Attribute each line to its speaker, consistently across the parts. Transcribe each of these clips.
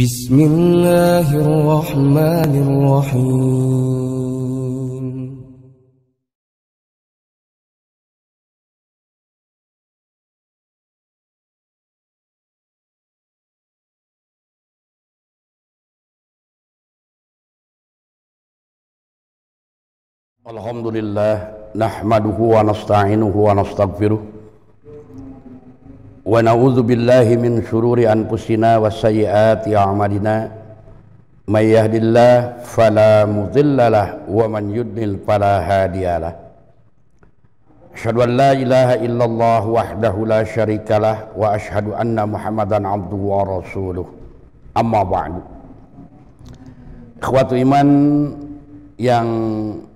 Speaker 1: بسم الله الرحمن الرحيم
Speaker 2: الحمد لله نحمده ونستعينه ونستغفره wa na'udzu billahi min shururi anfusina wa sayyiati a'malina. May yahdillah fala mudhillalah wa man yudlil fala hadiyalah Asyhadu an la ilaha illallah wahdahu la syarikalah wa asyhadu anna Muhammadan abduhu wa rasuluh. Amma ba'du. Ikhwatu iman yang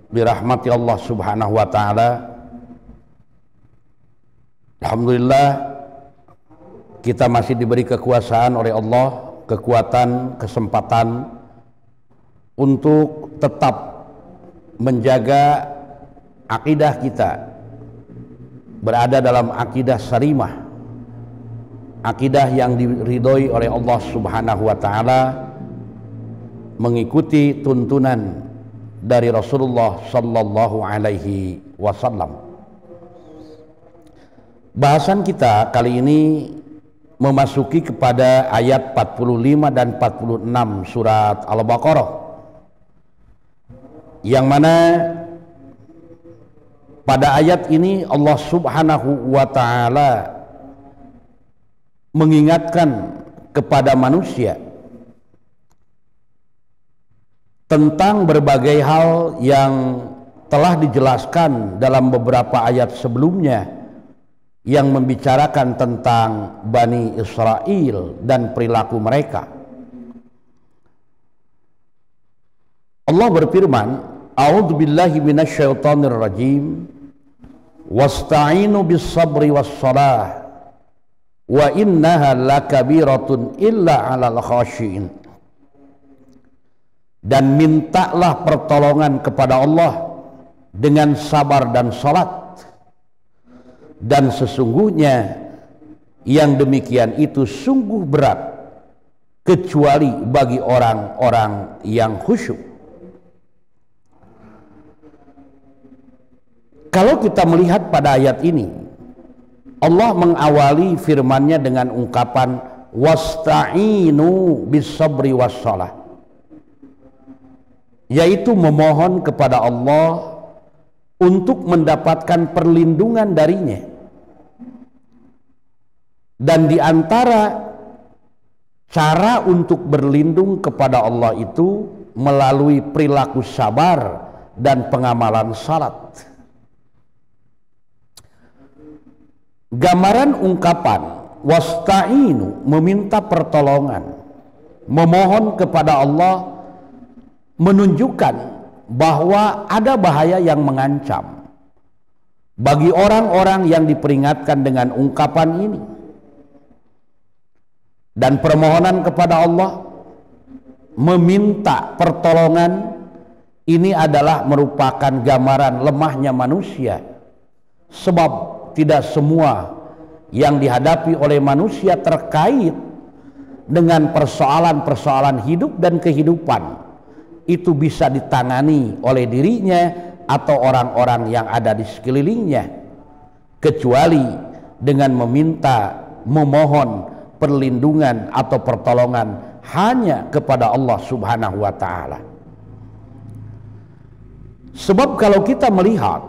Speaker 2: dirahmati Allah Subhanahu wa taala. Alhamdulillah kita masih diberi kekuasaan oleh Allah, kekuatan, kesempatan untuk tetap menjaga akidah kita berada dalam akidah sarimah. Akidah yang diridhoi oleh Allah Subhanahu wa taala mengikuti tuntunan dari Rasulullah sallallahu alaihi wasallam. Bahasan kita kali ini memasuki kepada ayat 45 dan 46 surat Al-Baqarah. Yang mana pada ayat ini Allah Subhanahu wa taala mengingatkan kepada manusia tentang berbagai hal yang telah dijelaskan dalam beberapa ayat sebelumnya yang membicarakan tentang Bani Israel dan perilaku mereka. Allah berfirman, A'udzu billahi minasyaitonir rajim. Wasta'inu bis sabri was salah wa innaha lakabiratun illa 'alal khashiin dan mintalah pertolongan kepada Allah dengan sabar dan salat dan sesungguhnya yang demikian itu sungguh berat kecuali bagi orang-orang yang khusyuk. Kalau kita melihat pada ayat ini Allah mengawali firmannya dengan ungkapan wasta'inu bis sabri was salah yaitu memohon kepada Allah untuk mendapatkan perlindungan darinya dan di antara cara untuk berlindung kepada Allah itu melalui perilaku sabar dan pengamalan salat. Gambaran ungkapan wasta'inu meminta pertolongan memohon kepada Allah menunjukkan bahwa ada bahaya yang mengancam. Bagi orang-orang yang diperingatkan dengan ungkapan ini dan permohonan kepada Allah meminta pertolongan ini adalah merupakan gambaran lemahnya manusia. Sebab tidak semua yang dihadapi oleh manusia terkait dengan persoalan-persoalan hidup dan kehidupan. Itu bisa ditangani oleh dirinya atau orang-orang yang ada di sekelilingnya. Kecuali dengan meminta memohon perlindungan atau pertolongan hanya kepada Allah Subhanahu wa taala. Sebab kalau kita melihat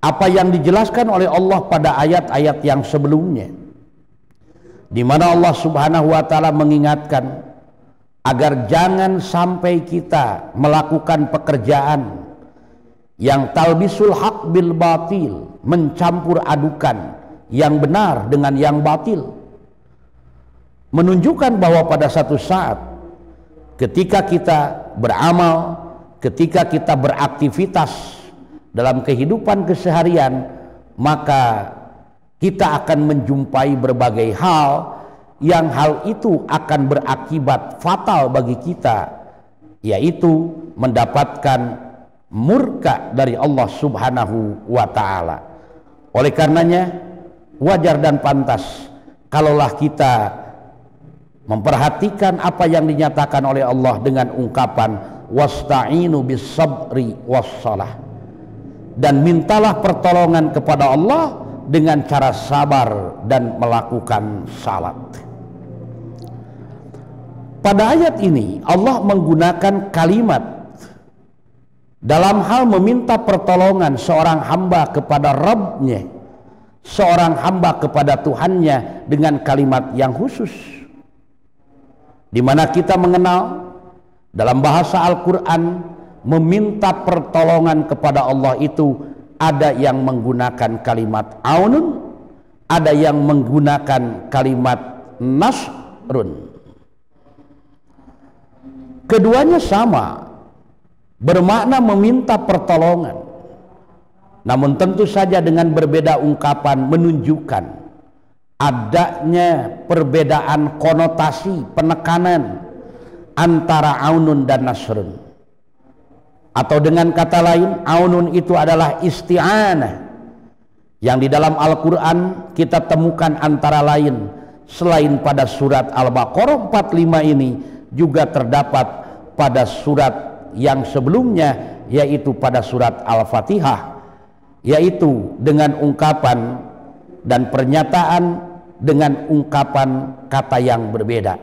Speaker 2: apa yang dijelaskan oleh Allah pada ayat-ayat yang sebelumnya di mana Allah Subhanahu wa taala mengingatkan agar jangan sampai kita melakukan pekerjaan yang talbisul haq bil batil mencampur adukan yang benar dengan yang batil menunjukkan bahwa pada satu saat ketika kita beramal ketika kita beraktivitas dalam kehidupan keseharian maka kita akan menjumpai berbagai hal yang hal itu akan berakibat fatal bagi kita yaitu mendapatkan murka dari Allah Subhanahu wa taala. Oleh karenanya wajar dan pantas kalaulah kita memperhatikan apa yang dinyatakan oleh Allah dengan ungkapan wasta'inu bis sabri wassalah dan mintalah pertolongan kepada Allah dengan cara sabar dan melakukan salat. Pada ayat ini Allah menggunakan kalimat dalam hal meminta pertolongan seorang hamba kepada Rabbnya, seorang hamba kepada Tuhannya dengan kalimat yang khusus. Di mana kita mengenal dalam bahasa Al-Quran meminta pertolongan kepada Allah itu ada yang menggunakan kalimat aunun, ada yang menggunakan kalimat nasrun. Keduanya sama, bermakna meminta pertolongan. Namun tentu saja dengan berbeda ungkapan menunjukkan adanya perbedaan konotasi penekanan antara aunun dan nasrun. Atau dengan kata lain, aunun itu adalah isti'anah yang di dalam Al-Quran kita temukan antara lain selain pada surat Al-Baqarah 45 ini juga terdapat pada surat yang sebelumnya yaitu pada surat Al-Fatihah yaitu dengan ungkapan dan pernyataan dengan ungkapan kata yang berbeda.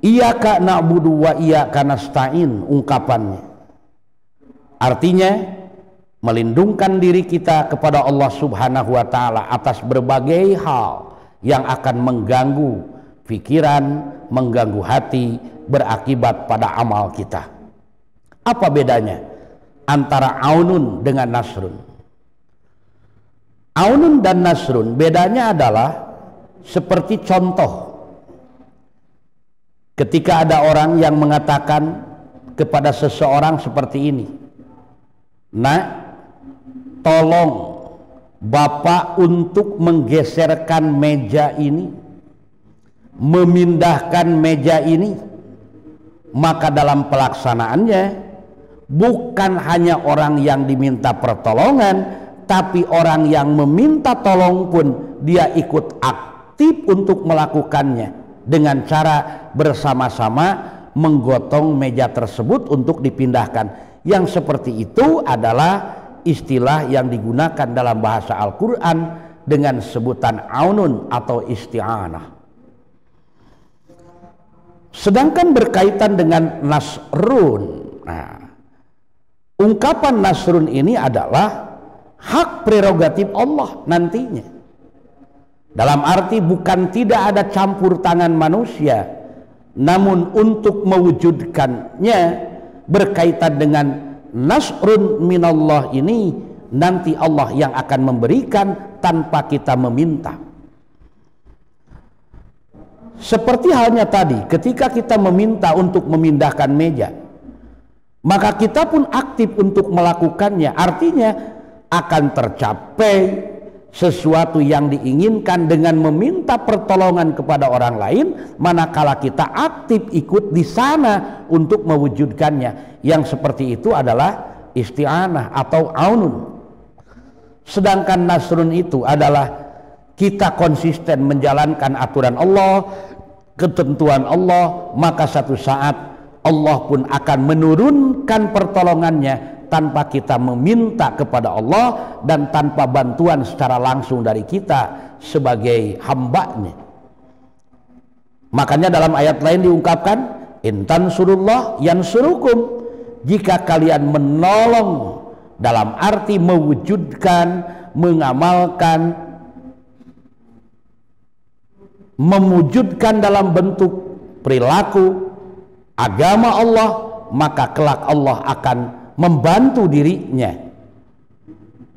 Speaker 2: Iyaka na'budu wa iyaka nasta'in ungkapannya. Artinya melindungkan diri kita kepada Allah Subhanahu wa taala atas berbagai hal yang akan mengganggu pikiran, mengganggu hati, berakibat pada amal kita. Apa bedanya antara aunun dengan nasrun? Aunun dan nasrun bedanya adalah seperti contoh. Ketika ada orang yang mengatakan kepada seseorang seperti ini, "Nak, tolong Bapak untuk menggeserkan meja ini memindahkan meja ini. Maka dalam pelaksanaannya bukan hanya orang yang diminta pertolongan tapi orang yang meminta tolong pun dia ikut aktif untuk melakukannya dengan cara bersama-sama menggotong meja tersebut untuk dipindahkan. Yang seperti itu adalah istilah yang digunakan dalam bahasa Al-Quran dengan sebutan aunun atau isti'anah. Sedangkan berkaitan dengan nasrun, nah, ungkapan nasrun ini adalah hak prerogatif Allah nantinya. Dalam arti bukan tidak ada campur tangan manusia, namun untuk mewujudkannya berkaitan dengan nasrun minallah ini nanti Allah yang akan memberikan tanpa kita meminta. Seperti halnya tadi, ketika kita meminta untuk memindahkan meja, maka kita pun aktif untuk melakukannya. Artinya akan tercapai sesuatu yang diinginkan dengan meminta pertolongan kepada orang lain, manakala kita aktif ikut di sana untuk mewujudkannya. Yang seperti itu adalah isti'anah atau aunun. Sedangkan nasrun itu adalah kita konsisten menjalankan aturan Allah, ketentuan Allah, maka satu saat Allah pun akan menurunkan pertolongannya tanpa kita meminta kepada Allah dan tanpa bantuan secara langsung dari kita sebagai hambanya. Makanya dalam ayat lain diungkapkan, intan surullah yang surukum jika kalian menolong dalam arti mewujudkan, mengamalkan, memujudkan dalam bentuk perilaku agama Allah maka kelak Allah akan membantu dirinya.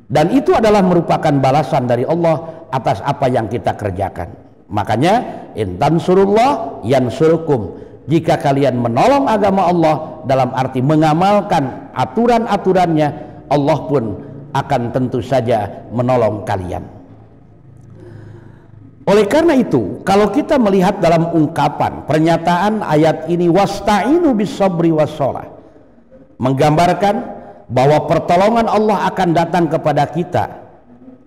Speaker 2: Dan itu adalah merupakan balasan dari Allah atas apa yang kita kerjakan. Makanya intan surullah yang surukum jika kalian menolong agama Allah dalam arti mengamalkan aturan-aturannya Allah pun akan tentu saja menolong kalian. Oleh karena itu, kalau kita melihat dalam ungkapan pernyataan ayat ini wasta'inu bisabri wassalah menggambarkan bahwa pertolongan Allah akan datang kepada kita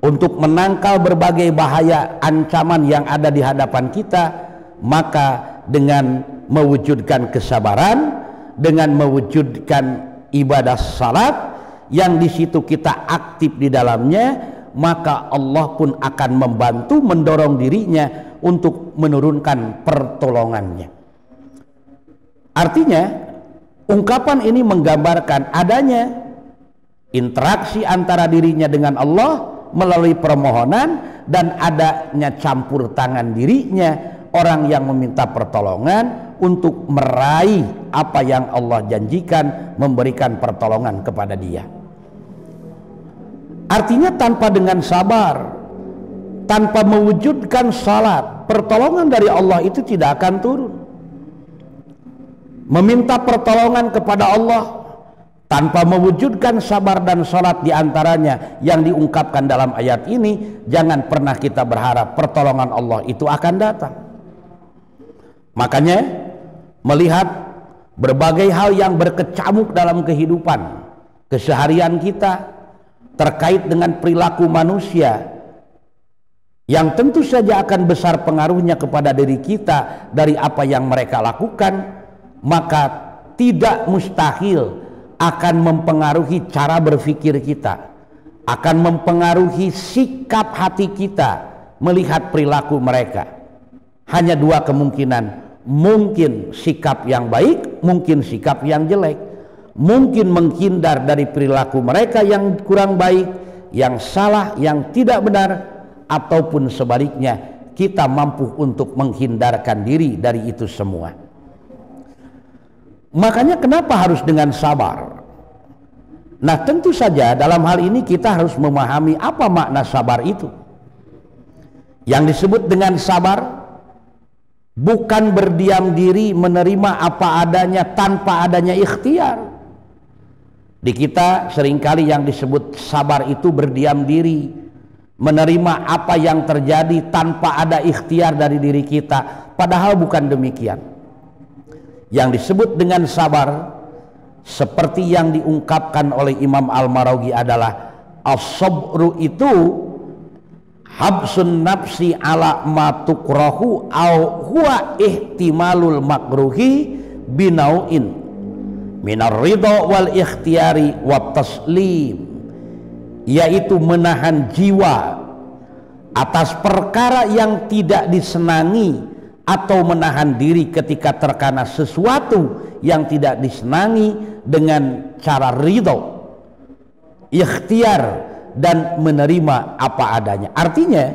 Speaker 2: untuk menangkal berbagai bahaya ancaman yang ada di hadapan kita maka dengan mewujudkan kesabaran dengan mewujudkan ibadah salat yang di situ kita aktif di dalamnya maka Allah pun akan membantu mendorong dirinya untuk menurunkan pertolongannya. Artinya ungkapan ini menggambarkan adanya interaksi antara dirinya dengan Allah melalui permohonan dan adanya campur tangan dirinya orang yang meminta pertolongan untuk meraih apa yang Allah janjikan memberikan pertolongan kepada dia. Artinya tanpa dengan sabar tanpa mewujudkan salat pertolongan dari Allah itu tidak akan turun meminta pertolongan kepada Allah tanpa mewujudkan sabar dan sholat di antaranya yang diungkapkan dalam ayat ini jangan pernah kita berharap pertolongan Allah itu akan datang. Makanya melihat berbagai hal yang berkecamuk dalam kehidupan keseharian kita terkait dengan perilaku manusia yang tentu saja akan besar pengaruhnya kepada diri kita dari apa yang mereka lakukan maka tidak mustahil akan mempengaruhi cara berpikir kita, akan mempengaruhi sikap hati kita melihat perilaku mereka. Hanya dua kemungkinan, mungkin sikap yang baik, mungkin sikap yang jelek. Mungkin menghindar dari perilaku mereka yang kurang baik, yang salah, yang tidak benar, ataupun sebaliknya kita mampu untuk menghindarkan diri dari itu semua. Makanya kenapa harus dengan sabar? Nah tentu saja dalam hal ini kita harus memahami apa makna sabar itu. Yang disebut dengan sabar bukan berdiam diri menerima apa adanya tanpa adanya ikhtiar. Di kita sering kali yang disebut sabar itu berdiam diri menerima apa yang terjadi tanpa ada ikhtiar dari diri kita. Padahal bukan demikian yang disebut dengan sabar seperti yang diungkapkan oleh Imam Al-Maraghi adalah as-sabru itu habsun nafsi ala ma tukrahu au huwa ihtimalul makruhi binauin minar ridha wal ikhtiyari wa taslim yaitu menahan jiwa atas perkara yang tidak disenangi atau menahan diri ketika terkena sesuatu yang tidak disenangi dengan cara ridho ikhtiar dan menerima apa adanya. Artinya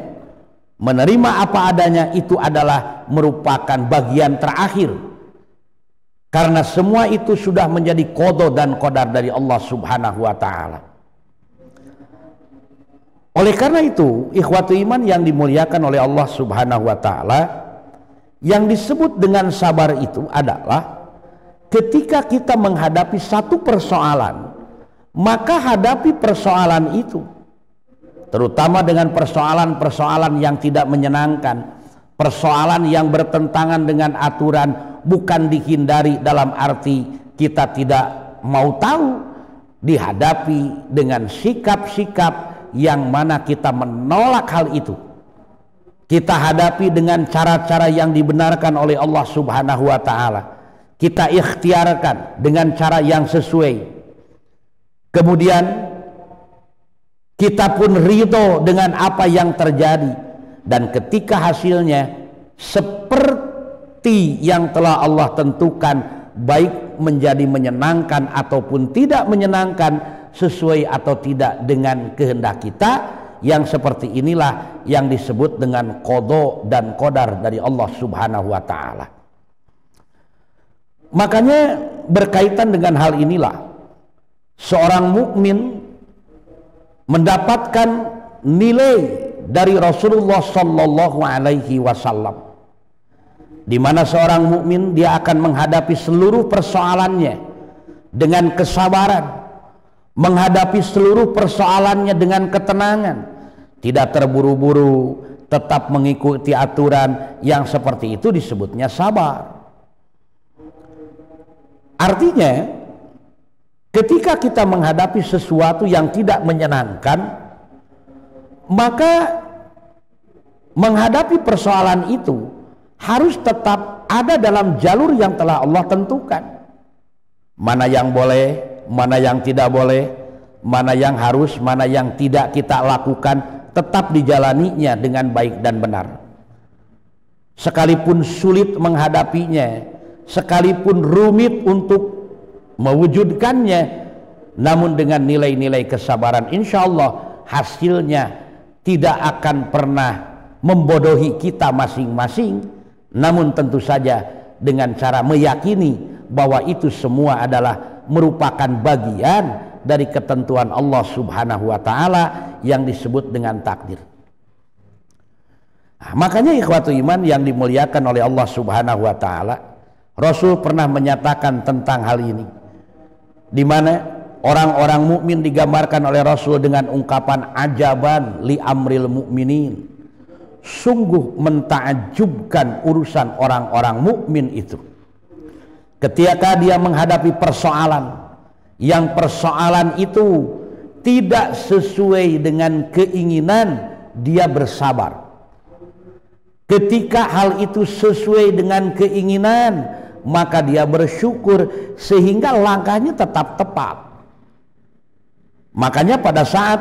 Speaker 2: menerima apa adanya itu adalah merupakan bagian terakhir. Karena semua itu sudah menjadi kodo dan kodar dari Allah subhanahu wa ta'ala. Oleh karena itu ikhwatu iman yang dimuliakan oleh Allah subhanahu wa ta'ala yang disebut dengan sabar itu adalah ketika kita menghadapi satu persoalan, maka hadapi persoalan itu. Terutama dengan persoalan-persoalan yang tidak menyenangkan, persoalan yang bertentangan dengan aturan, bukan dihindari dalam arti kita tidak mau tahu, dihadapi dengan sikap-sikap yang mana kita menolak hal itu kita hadapi dengan cara-cara yang dibenarkan oleh Allah Subhanahu wa taala. Kita ikhtiarkan dengan cara yang sesuai. Kemudian kita pun ridho dengan apa yang terjadi dan ketika hasilnya seperti yang telah Allah tentukan baik menjadi menyenangkan ataupun tidak menyenangkan sesuai atau tidak dengan kehendak kita yang seperti inilah yang disebut dengan kodo dan kodar dari Allah subhanahu wa ta'ala. Makanya berkaitan dengan hal inilah seorang mukmin mendapatkan nilai dari Rasulullah sallallahu alaihi wasallam di mana seorang mukmin dia akan menghadapi seluruh persoalannya dengan kesabaran menghadapi seluruh persoalannya dengan ketenangan tidak terburu-buru, tetap mengikuti aturan yang seperti itu disebutnya sabar. Artinya, ketika kita menghadapi sesuatu yang tidak menyenangkan, maka menghadapi persoalan itu harus tetap ada dalam jalur yang telah Allah tentukan. Mana yang boleh, mana yang tidak boleh, mana yang harus, mana yang tidak kita lakukan, tetap dijalaninya dengan baik dan benar. Sekalipun sulit menghadapinya, sekalipun rumit untuk mewujudkannya, namun dengan nilai-nilai kesabaran, insya Allah hasilnya tidak akan pernah membodohi kita masing-masing, namun tentu saja dengan cara meyakini bahwa itu semua adalah merupakan bagian dari ketentuan Allah Subhanahu wa taala yang disebut dengan takdir. Nah, makanya ikhwatu iman yang dimuliakan oleh Allah Subhanahu wa taala, Rasul pernah menyatakan tentang hal ini. Di mana orang-orang mukmin digambarkan oleh Rasul dengan ungkapan ajaban li amril mukminin sungguh mentakjubkan urusan orang-orang mukmin itu. Ketika dia menghadapi persoalan yang persoalan itu tidak sesuai dengan keinginan, dia bersabar. Ketika hal itu sesuai dengan keinginan, maka dia bersyukur sehingga langkahnya tetap tepat. Makanya pada saat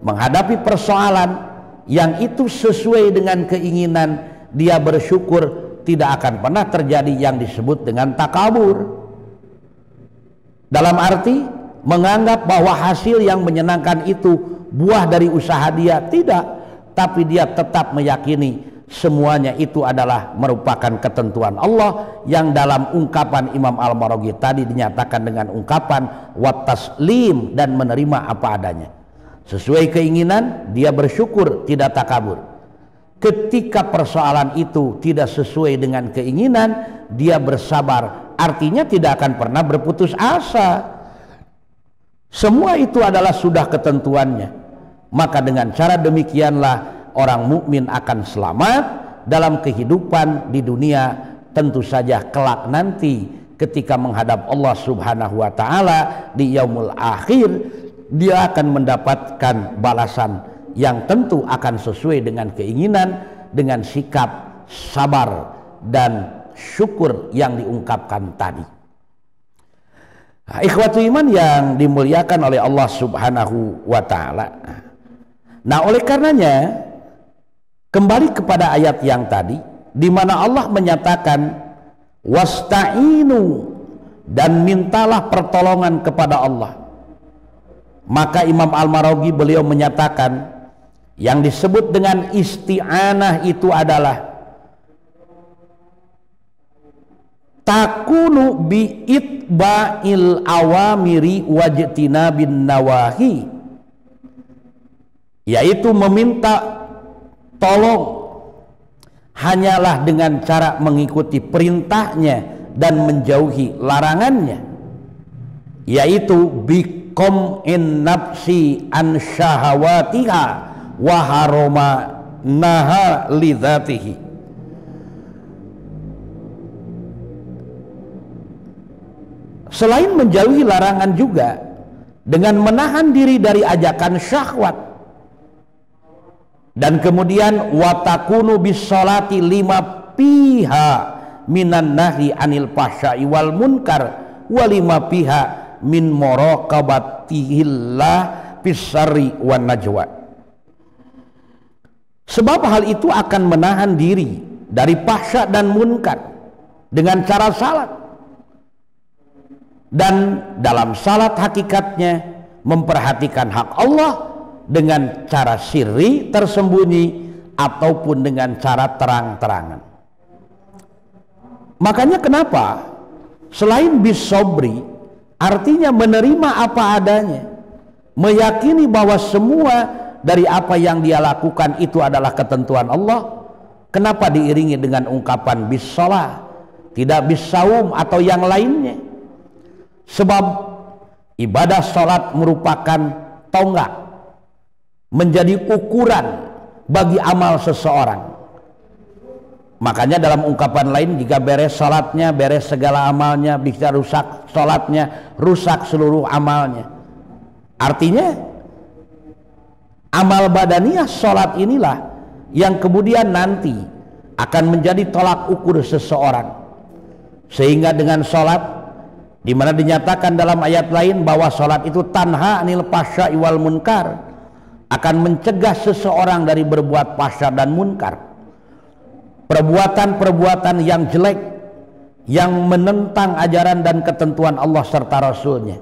Speaker 2: menghadapi persoalan yang itu sesuai dengan keinginan dia bersyukur tidak akan pernah terjadi yang disebut dengan takabur dalam arti menganggap bahwa hasil yang menyenangkan itu buah dari usaha dia tidak tapi dia tetap meyakini semuanya itu adalah merupakan ketentuan Allah yang dalam ungkapan Imam Al-Maraghi tadi dinyatakan dengan ungkapan wataslim dan menerima apa adanya Sesuai keinginan, dia bersyukur, tidak takabur. Ketika persoalan itu tidak sesuai dengan keinginan, dia bersabar. Artinya tidak akan pernah berputus asa. Semua itu adalah sudah ketentuannya. Maka dengan cara demikianlah orang mukmin akan selamat dalam kehidupan di dunia tentu saja kelak nanti ketika menghadap Allah Subhanahu wa taala di yaumul akhir dia akan mendapatkan balasan yang tentu akan sesuai dengan keinginan dengan sikap sabar dan syukur yang diungkapkan tadi. Nah, ikhwatu iman yang dimuliakan oleh Allah Subhanahu wa taala. Nah, oleh karenanya kembali kepada ayat yang tadi di mana Allah menyatakan wasta'inu dan mintalah pertolongan kepada Allah maka Imam Al-Maraghi beliau menyatakan yang disebut dengan isti'anah itu adalah takunu bi itba'il awamiri wajtina bin nawahi. Yaitu meminta tolong hanyalah dengan cara mengikuti perintahnya dan menjauhi larangannya. Yaitu bi in nafsi an syahawatiha wa haroma naha lidzatihi selain menjauhi larangan juga dengan menahan diri dari ajakan syahwat. Dan kemudian watakunu bisolati lima piha minan nahi anil pasya wal munkar walima piha min muraqabatihillah pisari wan najwa sebab hal itu akan menahan diri dari pasya dan munkar dengan cara salat dan dalam salat hakikatnya memperhatikan hak Allah dengan cara sirri tersembunyi ataupun dengan cara terang-terangan makanya kenapa selain bisobri Artinya menerima apa adanya. Meyakini bahwa semua dari apa yang dia lakukan itu adalah ketentuan Allah. Kenapa diiringi dengan ungkapan bisalah, tidak bisaum atau yang lainnya? Sebab ibadah sholat merupakan tonggak menjadi ukuran bagi amal seseorang Makanya dalam ungkapan lain jika beres salatnya, beres segala amalnya, bisa rusak salatnya, rusak seluruh amalnya. Artinya amal badaniyah sholat inilah yang kemudian nanti akan menjadi tolak ukur seseorang. Sehingga dengan sholat di mana dinyatakan dalam ayat lain bahwa sholat itu tanha anil pasya iwal munkar akan mencegah seseorang dari berbuat pasya dan munkar. Perbuatan-perbuatan yang jelek yang menentang ajaran dan ketentuan Allah serta Rasulnya.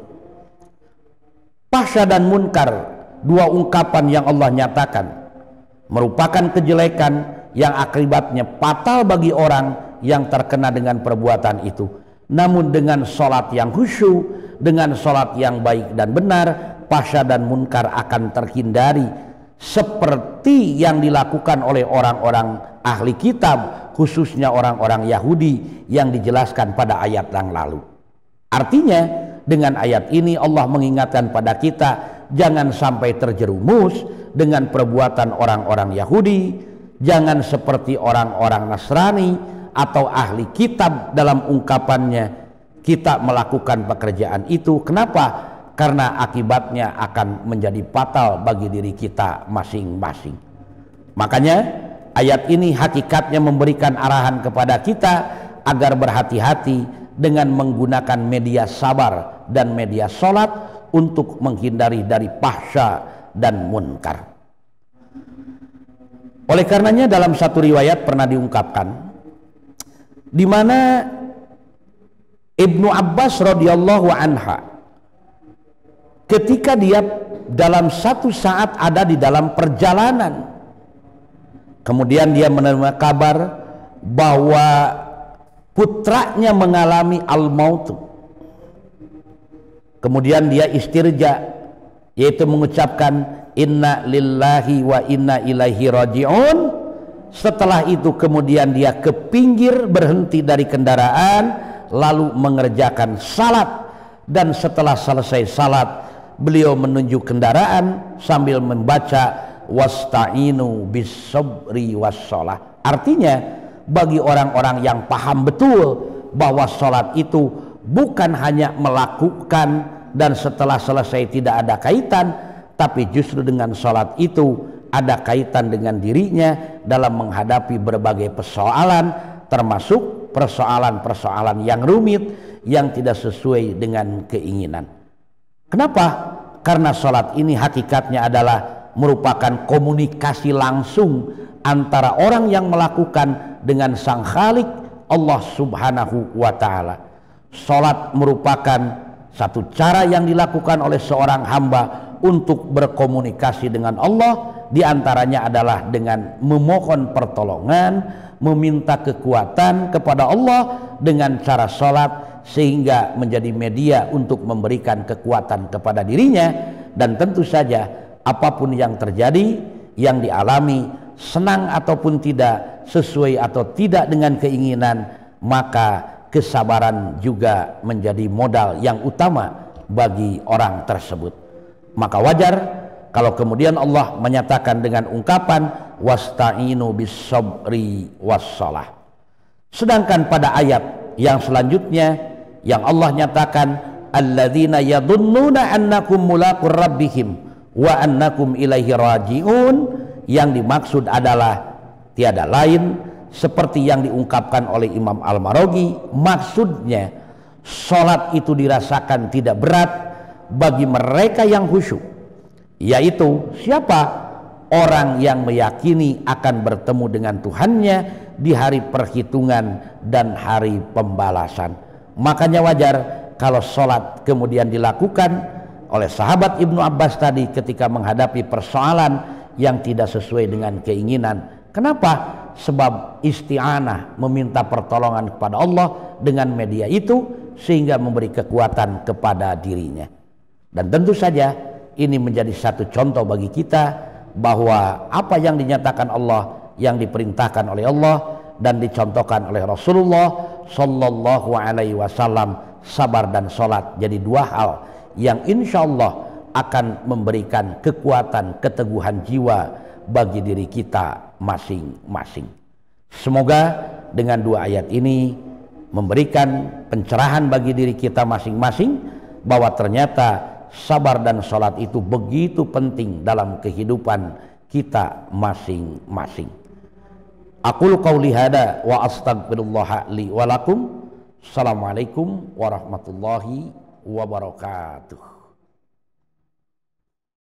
Speaker 2: Pasya dan munkar dua ungkapan yang Allah nyatakan merupakan kejelekan yang akibatnya fatal bagi orang yang terkena dengan perbuatan itu. Namun dengan sholat yang khusyuk dengan sholat yang baik dan benar pasya dan munkar akan terhindari seperti yang dilakukan oleh orang-orang ahli kitab khususnya orang-orang Yahudi yang dijelaskan pada ayat yang lalu. Artinya dengan ayat ini Allah mengingatkan pada kita jangan sampai terjerumus dengan perbuatan orang-orang Yahudi. Jangan seperti orang-orang Nasrani atau ahli kitab dalam ungkapannya kita melakukan pekerjaan itu. Kenapa? Karena akibatnya akan menjadi fatal bagi diri kita masing-masing. Makanya ayat ini hakikatnya memberikan arahan kepada kita agar berhati-hati dengan menggunakan media sabar dan media sholat untuk menghindari dari pahsya dan munkar. Oleh karenanya dalam satu riwayat pernah diungkapkan di mana Ibnu Abbas radhiyallahu anha ketika dia dalam satu saat ada di dalam perjalanan kemudian dia menerima kabar bahwa putranya mengalami al-maut kemudian dia istirja yaitu mengucapkan inna lillahi wa inna ilaihi raji'un. Setelah itu kemudian dia ke pinggir berhenti dari kendaraan lalu mengerjakan salat. Dan setelah selesai salat beliau menunjuk kendaraan sambil membaca wasta'inu bisabri wassalah artinya bagi orang-orang yang paham betul bahwa sholat itu bukan hanya melakukan dan setelah selesai tidak ada kaitan tapi justru dengan sholat itu ada kaitan dengan dirinya dalam menghadapi berbagai persoalan termasuk persoalan-persoalan yang rumit yang tidak sesuai dengan keinginan Kenapa? Karena sholat ini hakikatnya adalah merupakan komunikasi langsung antara orang yang melakukan dengan sang khalik Allah subhanahu wa ta'ala. Sholat merupakan satu cara yang dilakukan oleh seorang hamba untuk berkomunikasi dengan Allah di antaranya adalah dengan memohon pertolongan meminta kekuatan kepada Allah dengan cara sholat sehingga menjadi media untuk memberikan kekuatan kepada dirinya. Dan tentu saja apa pun yang terjadi yang dialami senang ataupun tidak sesuai atau tidak dengan keinginan maka kesabaran juga menjadi modal yang utama bagi orang tersebut. Maka wajar kalau kemudian Allah menyatakan dengan ungkapan wasta'inu bis sabri wassalah. Sedangkan pada ayat yang selanjutnya yang Allah nyatakan alladzina yadunnuna annakum mulaqur rabbihim wa annakum ilaihi rajiun yang dimaksud adalah tiada lain seperti yang diungkapkan oleh Imam Al-Marogi maksudnya sholat itu dirasakan tidak berat bagi mereka yang khusyuk yaitu siapa? Orang yang meyakini akan bertemu dengan Tuhannya di hari perhitungan dan hari pembalasan. Makanya wajar kalau sholat kemudian dilakukan oleh sahabat Ibnu Abbas tadi ketika menghadapi persoalan yang tidak sesuai dengan keinginan. Kenapa? Sebab isti'anah meminta pertolongan kepada Allah dengan media itu sehingga memberi kekuatan kepada dirinya. Dan tentu saja ini menjadi satu contoh bagi kita bahwa apa yang dinyatakan Allah yang diperintahkan oleh Allah dan dicontohkan oleh Rasulullah Sallallahu Alaihi Wasallam sabar dan sholat jadi dua hal yang insya Allah akan memberikan kekuatan keteguhan jiwa bagi diri kita masing-masing. Semoga dengan dua ayat ini memberikan pencerahan bagi diri kita masing-masing bahwa ternyata sabar dan sholat itu begitu penting dalam kehidupan kita masing-masing. Aku qauli hada wa astagfirullah li wa lakum. Assalamualaikum warahmatullahi wabarakatuh.